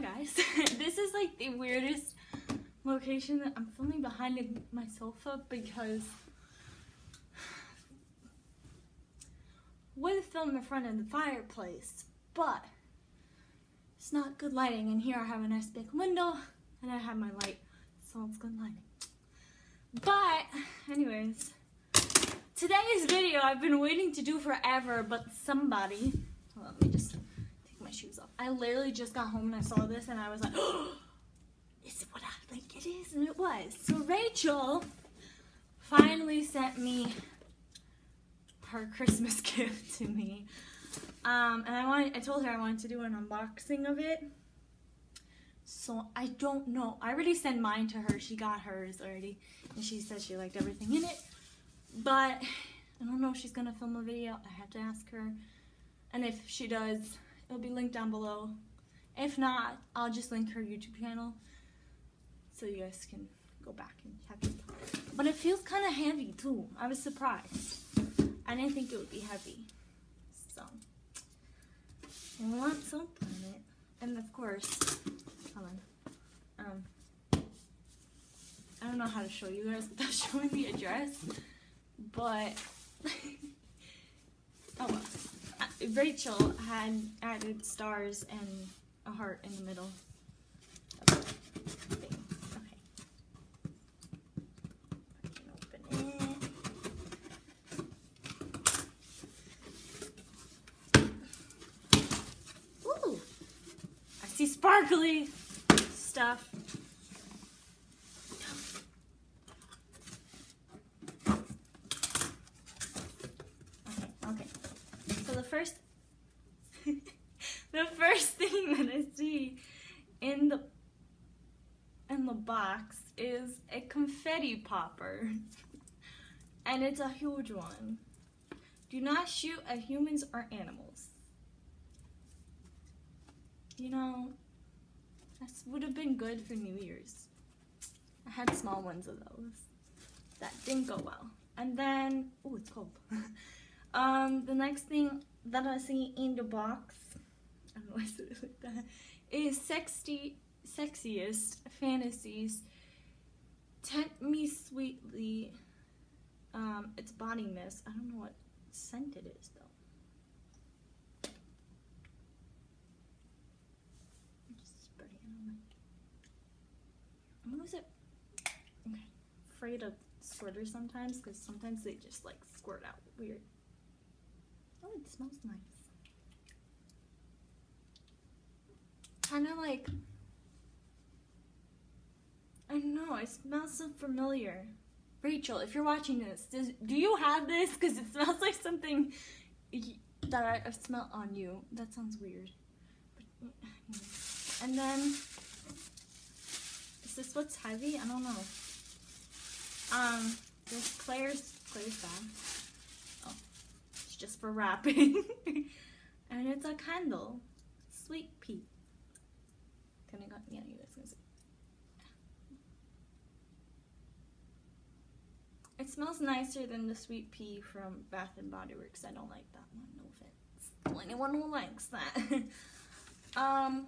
Guys, this is like the weirdest location that I'm filming behind my sofa because would film in front of the fireplace, but it's not good lighting. And here I have a nice big window and I have my light, so it's good lighting. But anyways, today's video I've been waiting to do forever, but somebody, let me just take my shoes off. I literally just got home and I saw this and I was like, oh, is it what I think it is? And it was. So Rachell finally sent me her Christmas gift to me. Um, and I wanted, I told her I wanted to do an unboxing of it. So I don't know. I already sent mine to her. She got hers already. And she said she liked everything in it. But I don't know if she's going to film a video. I have to ask her. And if she does, it'll be linked down below. If not, I'll just link her YouTube channel. So you guys can go back and check it. But it feels kind of heavy too. I was surprised. I didn't think it would be heavy. So, I want on it. And of course, hold on. Um, I don't know how to show you guys without showing the address. But, oh well. Uh, Rachell had added stars and a heart in the middle. Of the thing. Okay. I can open it. Ooh. I see sparkly stuff. Okay, okay. So the first, the first thing that I see in the in the box is a confetti popper, and it's a huge one. Do not shoot at humans or animals you know, this would have been good for New Year's. I had small ones of those. That didn't go well. And then, oh, it's cold. um, the next thing that I see in the box, I don't know why I said it like that, is sexy, sexiest fantasies. Tempt me sweetly. Um, it's body mist. I don't know what scent it is though. What was it? Okay. Afraid of squirters sometimes because sometimes they just like squirt out weird. Oh, it smells nice. Kind of like, I don't know, it smells so familiar. Rachell, if you're watching this, does, do you have this? Because it smells like something that I smell on you. That sounds weird. But, and then is this what's heavy? I don't know. Um, there's Claire's, Claire's bag. Oh, it's just for wrapping. and it's a candle. Sweet pea. Can I got, yeah, you guys can see. It smells nicer than the sweet pea from Bath and Body Works. I don't like that one, no offense. Anyone who likes that. um,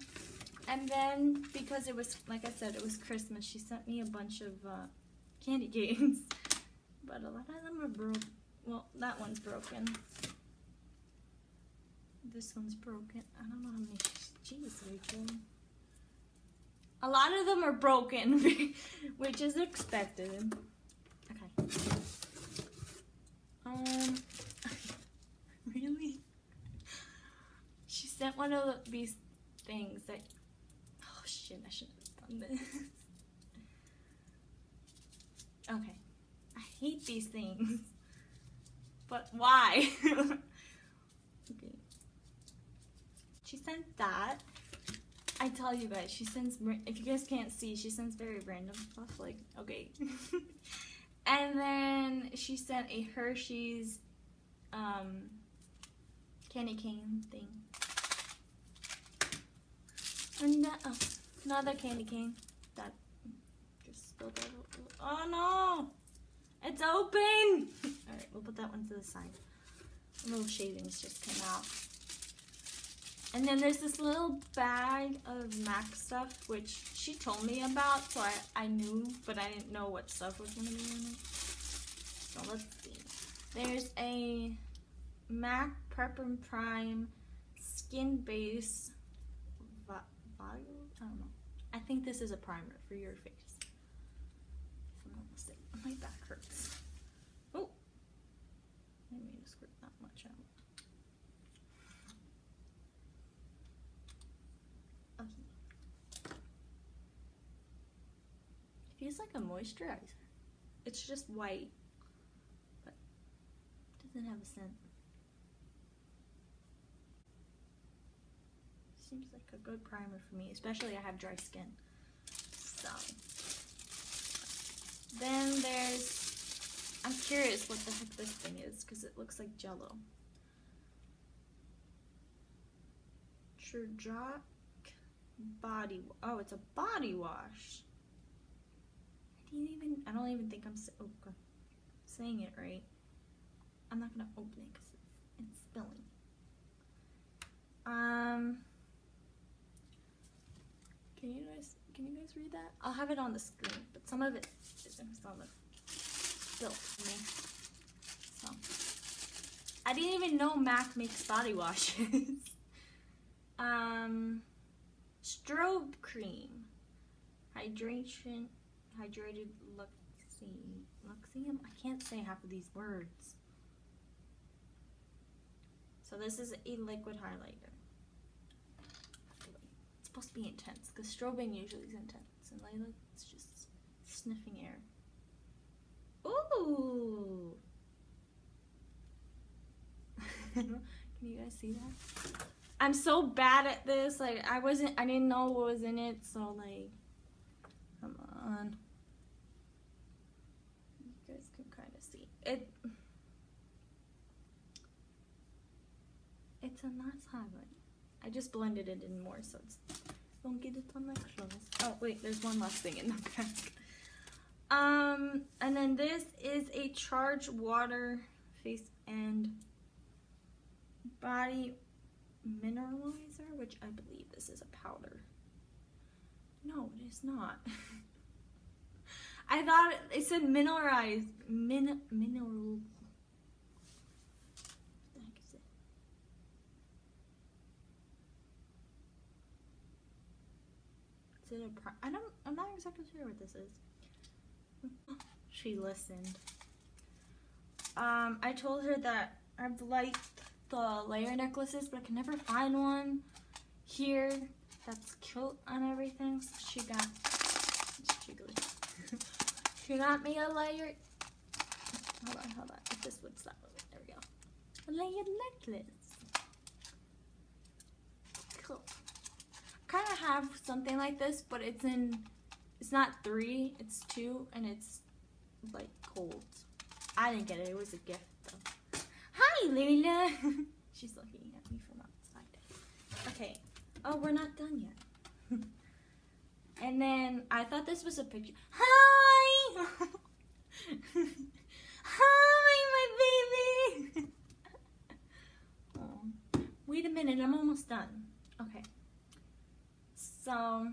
and then, because it was, like I said, it was Christmas, she sent me a bunch of uh, candy canes. But a lot of them are broke. Well, that one's broken. This one's broken. I don't know how many. Jeez, Rachell. A lot of them are broken, which is expected. Okay. Um, really? She sent one of these things that oh shit, I shouldn't have done this. okay. I hate these things. But why? okay. She sent that. I tell you guys, she sends, if you guys can't see, she sends very random stuff, like, okay. and then she sent a Hershey's um, candy cane thing. And that. Another candy cane that just spilled out. Oh no! It's open! Alright, we'll put that one to the side. Little shavings just came out. And then there's this little bag of MAC stuff, which she told me about, so I, I knew, but I didn't know what stuff was going to be in it. So let's see. There's a MAC Prep and Prime Skin Base I don't know. I think this is a primer for your face. If I'm not mistaken. My back hurts. Oh! I didn't mean to squirt that much out. Okay. Feels like a moisturizer. It's just white, but doesn't have a scent. Seems like a good primer for me, especially I have dry skin. So then there's I'm curious what the heck this thing is because it looks like jello. Churjock body oh it's a body wash. I even I don't even think I'm oh, God. saying it right. I'm not gonna open it because it's, it's spilling. Um can you guys can you guys read that? I'll have it on the screen, but some of it is on the spilt for me. So I didn't even know Mac makes body washes. um strobe cream. Hydration hydrated luxi luxium. I can't say half of these words. So this is a liquid highlighter It's supposed to be intense because strobing usually is intense, and Layla it's just sniffing air. Ooh! Can you guys see that? I'm so bad at this. Like I wasn't, I didn't know what was in it, so like, come on. You guys can kind of see it. It's a nice highlight. I just blended it in more so it's don't get it on my clothes. Oh wait, there's one last thing in the back. Um, and then this is a charge water face and body mineralizer, which I believe this is a powder. No, it is not. I thought it said mineralized, min, mineral, it a pri- I don't I'm not exactly sure what this is. she listened. Um, I told her that I've liked the layer necklaces, but I can never find one here that's cute and everything. So she got she got me a layer. Hold on, hold on. If this would stop, there we go. A layered necklace. Cool kind of have something like this, but it's in, it's not three, it's two, and it's like cold. I didn't get it, it was a gift though. Hi, Luna! She's looking at me from outside. Okay, oh, we're not done yet. and then I thought this was a picture. Hi! Hi, my baby! oh. Wait a minute, I'm almost done. Okay. So,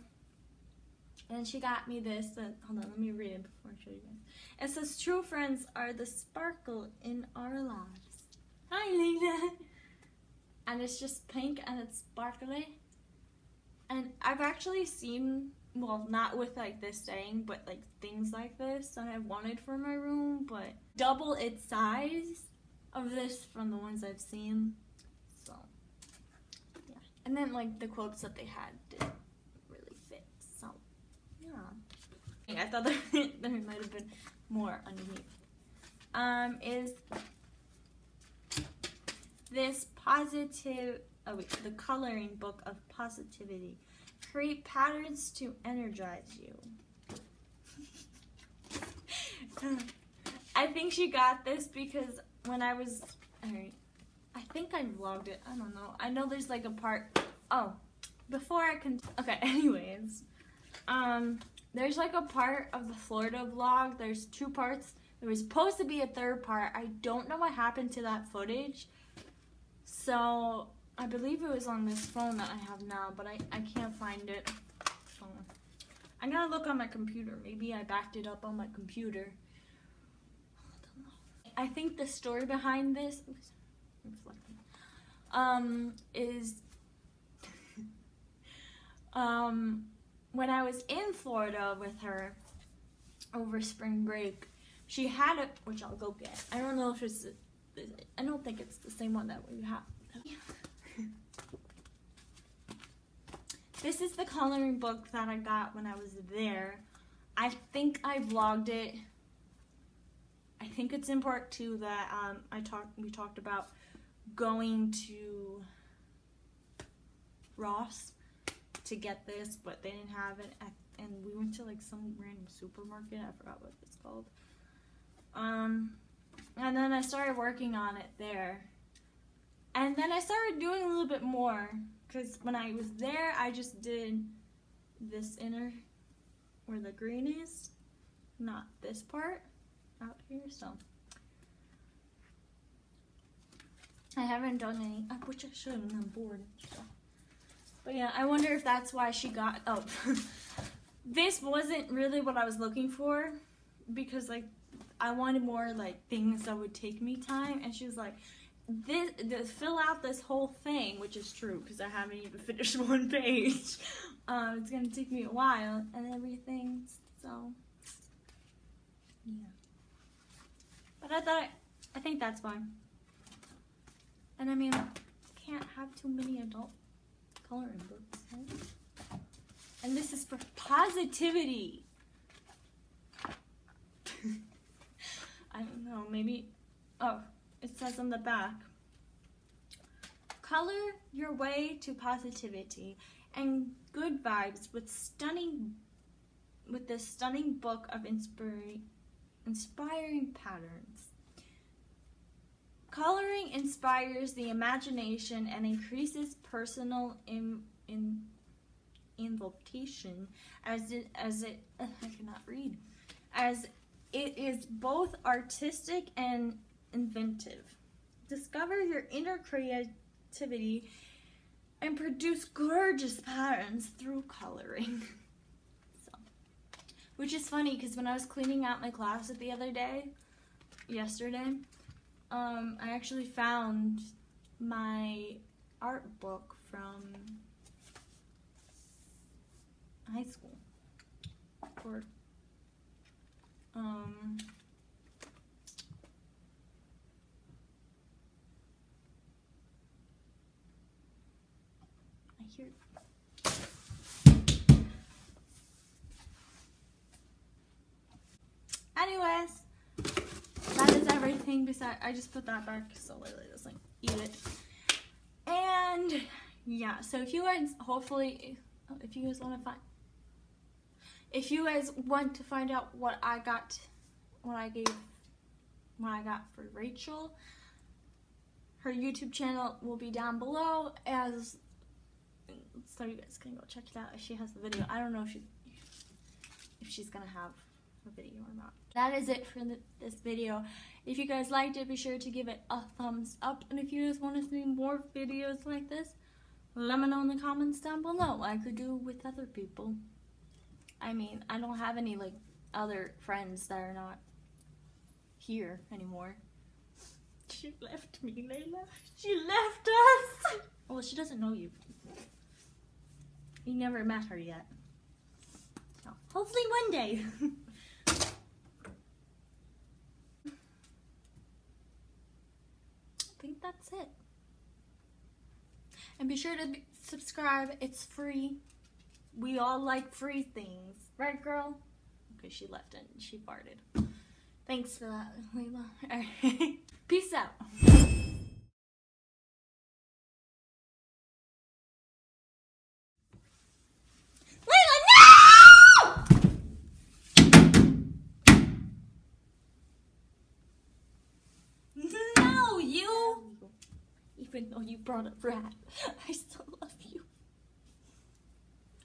and she got me this. Uh, hold on, let me read it before I show you guys. It says, True friends are the sparkle in our lives. Hi, Lena. And it's just pink and it's sparkly. And I've actually seen, well, not with like this saying, but like things like this that I've wanted for my room, but double its size of this from the ones I've seen. So, yeah. And then like the quotes that they had didn't really fit. So, yeah. I thought there, there might have been more underneath. Um, is this positive, oh wait, the coloring book of positivity. Create patterns to energize you. I think she got this because when I was, alright, I think I vlogged it, I don't know. I know there's like a part, oh, before I can, okay, anyways, um, there's like a part of the Florida vlog. There's two parts. There was supposed to be a third part. I don't know what happened to that footage. So I believe it was on this phone that I have now, but I, I can't find it. So I'm gonna look on my computer. Maybe I backed it up on my computer. I think the story behind this um, is um, when I was in Florida with her over spring break, she had it, which I'll go get. I don't know if it's, I don't think it's the same one that we have. This is the coloring book that I got when I was there. I think I vlogged it. I think it's in part two that um, I talked. We talked about going to Ross to get this, but they didn't have it. And we went to like some random supermarket. I forgot what it's called. Um, and then I started working on it there. And then I started doing a little bit more because when I was there, I just did this inner where the green is, not this part out here. So I haven't done any, uh, which I should on board. So. But yeah, I wonder if that's why she got, oh, this wasn't really what I was looking for because like I wanted more like things that would take me time and she was like, this, this fill out this whole thing, which is true because I haven't even finished one page. Um, it's gonna take me a while and everything, so yeah. But I thought, I think that's fine. And I mean, can't have too many adult coloring books. Right? And this is for positivity. I don't know, maybe, oh, it says on the back, color your way to positivity and good vibes with stunning, with this stunning book of inspiring, inspiring patterns. Coloring inspires the imagination and increases personal in, in, invocation as it, as it, I cannot read, as it is both artistic and inventive. Discover your inner creativity and produce gorgeous patterns through coloring. so, which is funny because when I was cleaning out my closet the other day, yesterday, um, I actually found my art book from high school. Or, um, I hear Anyways, that is everything besides, I just put that back so Lily doesn't eat it. And yeah, so if you guys, hopefully, oh, if you guys want to find, if you guys want to find out what I got, what I gave, what I got for Rachell, her YouTube channel will be down below as, so you guys can go check it out if she has the video. I don't know if she, if she's gonna have a video or not. That is it for the, this video. If you guys liked it, be sure to give it a thumbs up. And if you guys want to see more videos like this, let me know in the comments down below. I could do with other people. I mean, I don't have any like other friends that are not here anymore. She left me, Layla. She left us. Well, she doesn't know you. You never met her yet. So, hopefully one day. think that's it. And be sure to subscribe. It's free. We all like free things. Right, girl? Okay, she left and she farted. Thanks for that, Layla. Right. Peace out. Even though you brought up rat. I still love you.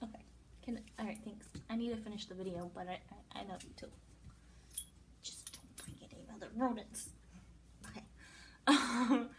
Okay. Can alright, thanks. I need to finish the video, but I, I, I love you too. Just don't bring any other rodents. Okay. Um,